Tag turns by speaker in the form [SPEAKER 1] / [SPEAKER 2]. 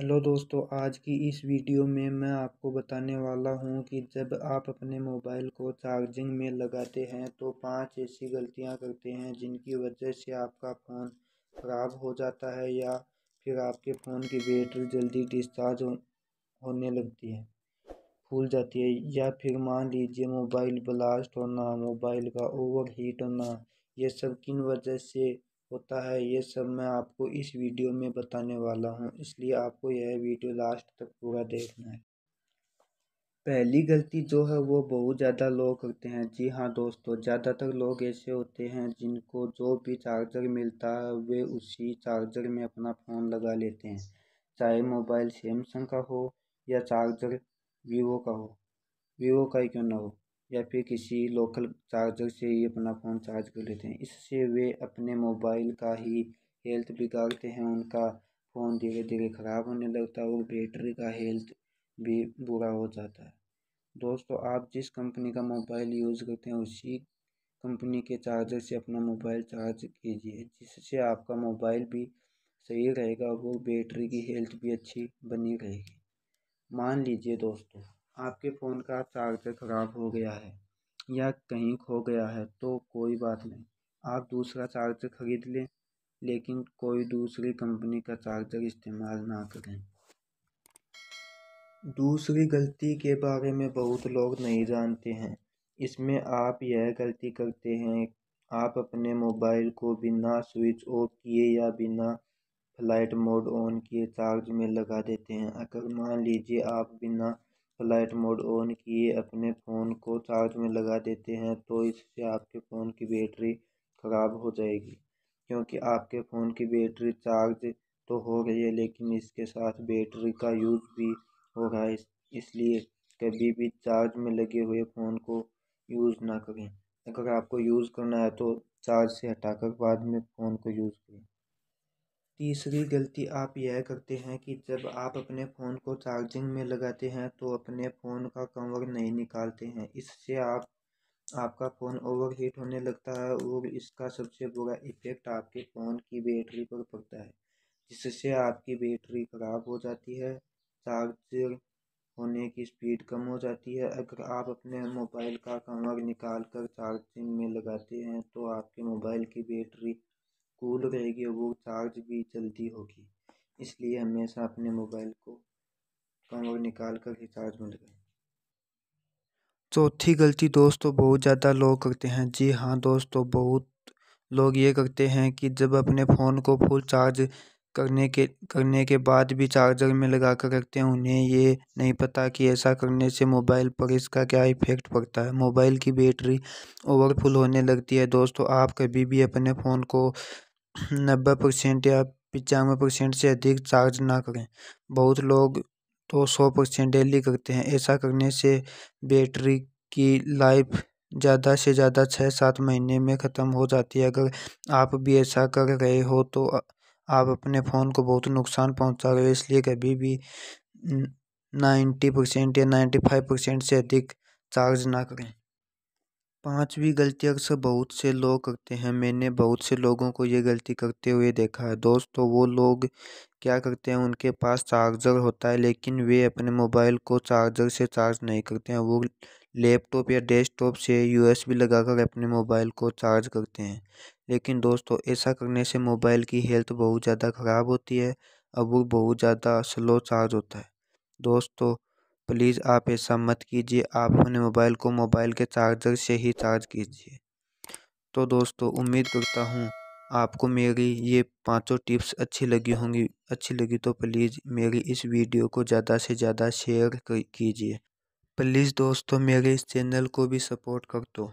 [SPEAKER 1] Hello दोस्तों, आज की इस वीडियो में मैं आपको बताने वाला हूँ कि जब आप अपने मोबाइल को चार्जिंग में लगाते हैं तो पाँच ऐसी गलतियाँ करते हैं जिनकी वजह से आपका फ़ोन ख़राब हो जाता है या फिर आपके फ़ोन की बैटरी जल्दी डिस्चार्ज होने लगती है, फूल जाती है। या फिर मान लीजिए मोबाइल ब्लास्ट होना, मोबाइल का ओवर हीट होना, ये सब किन वजह से होता है, ये सब मैं आपको इस वीडियो में बताने वाला हूँ। इसलिए आपको यह वीडियो लास्ट तक पूरा देखना है। पहली गलती जो है, वो बहुत ज़्यादा लोग करते हैं। जी हाँ दोस्तों, ज़्यादातर लोग ऐसे होते हैं जिनको जो भी चार्जर मिलता है, वे उसी चार्जर में अपना फ़ोन लगा लेते हैं। चाहे मोबाइल सैमसंग का हो या चार्जर वीवो का हो। वीवो का ही क्यों ना हो? या फिर किसी लोकल चार्जर से ही अपना फ़ोन चार्ज कर लेते हैं। इससे वे अपने मोबाइल का ही हेल्थ बिगाड़ते हैं, उनका फ़ोन धीरे धीरे ख़राब होने लगता है और बैटरी का हेल्थ भी बुरा हो जाता है। दोस्तों, आप जिस कंपनी का मोबाइल यूज़ करते हैं, उसी कंपनी के चार्जर से अपना मोबाइल चार्ज कीजिए। जिससे आपका मोबाइल भी सही रहेगा वो बैटरी की हेल्थ भी अच्छी बनी रहेगी। मान लीजिए दोस्तों आपके फ़ोन का चार्जर ख़राब हो गया है या कहीं खो गया है तो कोई बात नहीं। आप दूसरा चार्जर ख़रीद लें, लेकिन कोई दूसरी कंपनी का चार्जर इस्तेमाल ना करें। दूसरी गलती के बारे में बहुत लोग नहीं जानते हैं। इसमें आप यह गलती करते हैं, आप अपने मोबाइल को बिना स्विच ऑफ़ किए या बिना फ़्लाइट मोड ऑन किए चार्ज में लगा देते हैं। अगर मान लीजिए आप बिना फ़्लाइट मोड ऑन किए अपने फ़ोन को चार्ज में लगा देते हैं तो इससे आपके फ़ोन की बैटरी ख़राब हो जाएगी। क्योंकि आपके फ़ोन की बैटरी चार्ज तो हो गई है, लेकिन इसके साथ बैटरी का यूज़ भी हो रहा है। इसलिए कभी भी चार्ज में लगे हुए फ़ोन को यूज़ ना करें। अगर आपको यूज़ करना है तो चार्ज से हटाकर बाद में फ़ोन को यूज़ करें। तीसरी गलती आप यह करते हैं कि जब आप अपने फ़ोन को चार्जिंग में लगाते हैं तो अपने फ़ोन का कवर नहीं निकालते हैं। इससे आप, आपका फ़ोन ओवर हीट होने लगता है और इसका सबसे बुरा इफ़ेक्ट आपके फ़ोन की बैटरी पर पड़ता है, जिससे आपकी बैटरी ख़राब हो जाती है, चार्जर होने की स्पीड कम हो जाती है। अगर आप अपने मोबाइल का कवर निकाल कर चार्जिंग में लगाते हैं तो आपके मोबाइल की बैटरी कूल रहेगी और वो चार्ज भी जल्दी होगी। इसलिए हमेशा अपने मोबाइल को कवर निकाल कर ही चार्ज में लगाएँ। चौथी गलती दोस्तों बहुत ज़्यादा लोग करते हैं। जी हाँ दोस्तों, बहुत लोग ये करते हैं कि जब अपने फ़ोन को फुल चार्ज करने के करने के बाद भी चार्जर में लगा कर रखते हैं, उन्हें ये नहीं पता कि ऐसा करने से मोबाइल पर इसका क्या इफ़ेक्ट पड़ता है। मोबाइल की बैटरी ओवरफुल होने लगती है। दोस्तों, आप कभी भी अपने फ़ोन को नब्बे परसेंट या पचानवे परसेंट से अधिक चार्ज ना करें। बहुत लोग तो सौ परसेंट डेली करते हैं। ऐसा करने से बैटरी की लाइफ ज़्यादा से ज़्यादा छः सात महीने में ख़त्म हो जाती है। अगर आप भी ऐसा कर रहे हो तो आप अपने फ़ोन को बहुत नुकसान पहुँचा रहे हो, इसलिए कभी भी नाइन्टी परसेंट या नाइन्टी फाइव परसेंट से अधिक चार्ज ना करें। पांचवी गलती अक्सर बहुत से लोग करते हैं। मैंने बहुत से लोगों को ये गलती करते हुए देखा है। दोस्तों, वो लोग क्या करते हैं, उनके पास चार्जर होता है, लेकिन वे अपने मोबाइल को चार्जर से चार्ज नहीं करते हैं। वो लैपटॉप या डेस्कटॉप से यूएसबी लगाकर अपने मोबाइल को चार्ज करते हैं। लेकिन दोस्तों, ऐसा करने से मोबाइल की हेल्थ बहुत ज़्यादा ख़राब होती है और वो बहुत ज़्यादा स्लो चार्ज होता है। दोस्तों प्लीज़ आप ऐसा मत कीजिए, आप अपने मोबाइल को मोबाइल के चार्जर से ही चार्ज कीजिए। तो दोस्तों, उम्मीद करता हूँ आपको मेरी ये पाँचों टिप्स अच्छी लगी होंगी। अच्छी लगी तो प्लीज़ मेरी इस वीडियो को ज़्यादा से ज़्यादा शेयर कीजिए। प्लीज़ दोस्तों, मेरे इस चैनल को भी सपोर्ट कर दो।